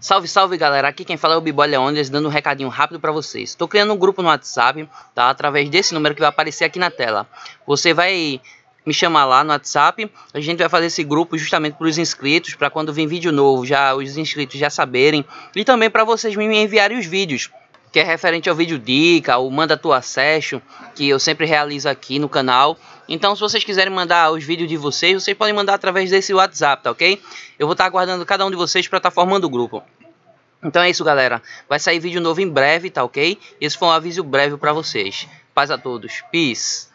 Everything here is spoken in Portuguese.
Salve, salve galera, aqui quem fala é o Biboy Leônidas dando um recadinho rápido para vocês. Estou criando um grupo no WhatsApp, tá? Através desse número que vai aparecer aqui na tela. Você vai me chamar lá no WhatsApp, a gente vai fazer esse grupo justamente para os inscritos, para quando vir vídeo novo, já os inscritos já saberem. E também para vocês me enviarem os vídeos, que é referente ao vídeo dica, o manda tua session, que eu sempre realizo aqui no canal. Então, se vocês quiserem mandar os vídeos de vocês, vocês podem mandar através desse WhatsApp, tá ok? Eu vou estar aguardando cada um de vocês para estar formando o grupo. Então é isso, galera. Vai sair vídeo novo em breve, tá ok? Esse foi um aviso breve para vocês. Paz a todos. Peace.